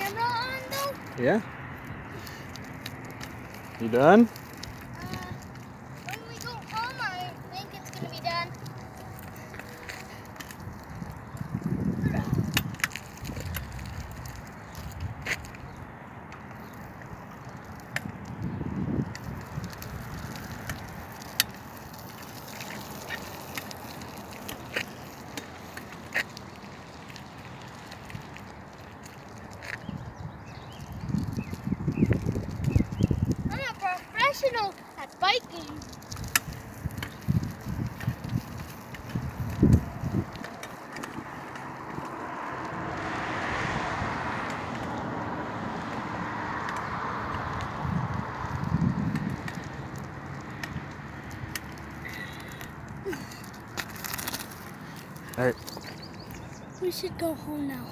camera on though? Yeah. You done? Professional at biking. Alright. We should go home now.